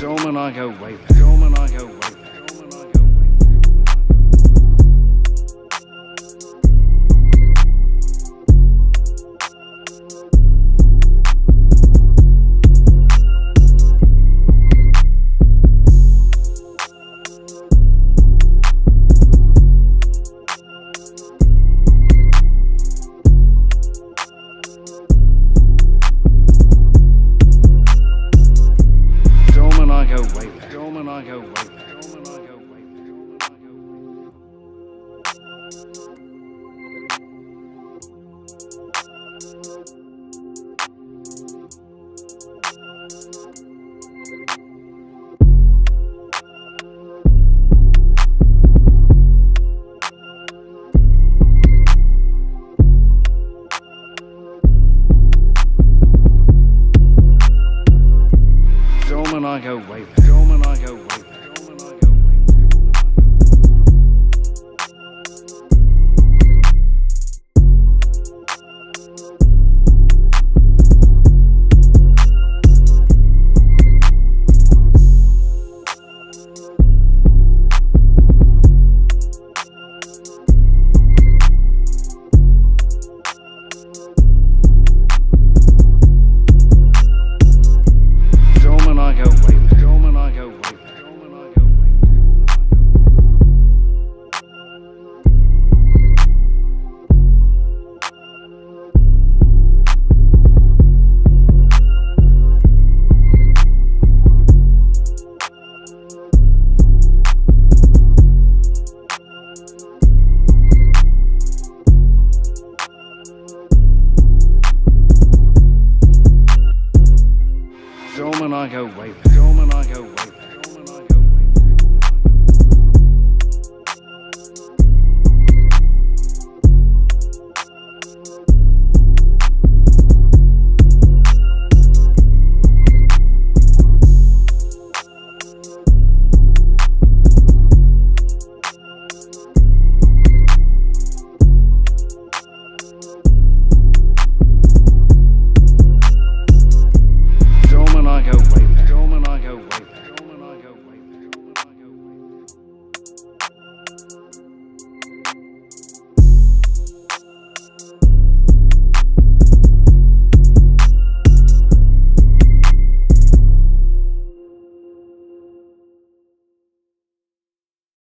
Dom and I go way back. Dom and I go way back. Dom and I go way back. And I go way back. Dorman, I go way back. Dome I go way back.